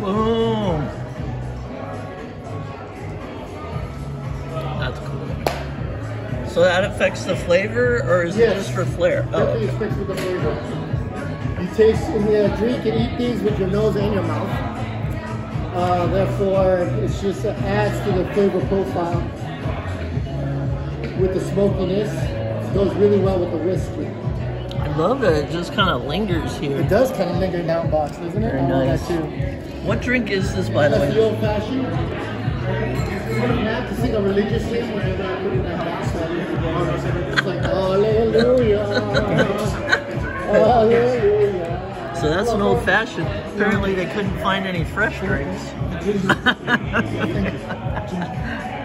Boom. That's cool. So that affects the flavor, or is it just for flair? Oh, Definitely okay. affects the flavor. You taste and uh, drink and eat these with your nose and your mouth. Uh, therefore, it's just uh, adds to the flavor profile with the smokiness. It Goes really well with the whiskey. I love it. It just kind of lingers here. It does kind of linger down box, doesn't it? Very I nice. that too. What drink is this, by the That's the way? old fashioned. You have to sing a religious hymn whenever I put it in that box. It's like Hallelujah, Hallelujah. So that's an old fashioned. Apparently, they couldn't find any fresh drinks.